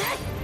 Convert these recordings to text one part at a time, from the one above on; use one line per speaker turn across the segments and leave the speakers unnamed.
人。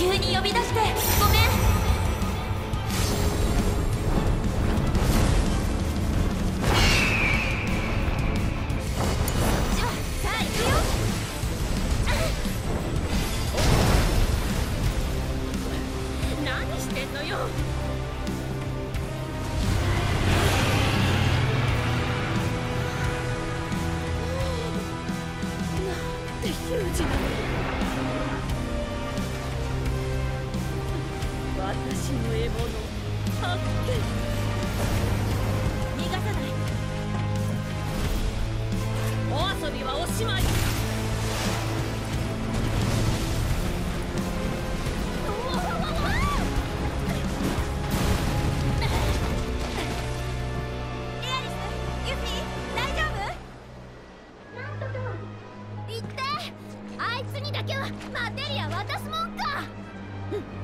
急に呼び出してごめん。さあさあ行くよ
何してんのよ。なんて窮地なの私の獲物発見逃がさないお遊びはおしまい
エスユフィ大丈夫なんとか言ってあいつにだけはマテリア渡すもんか
今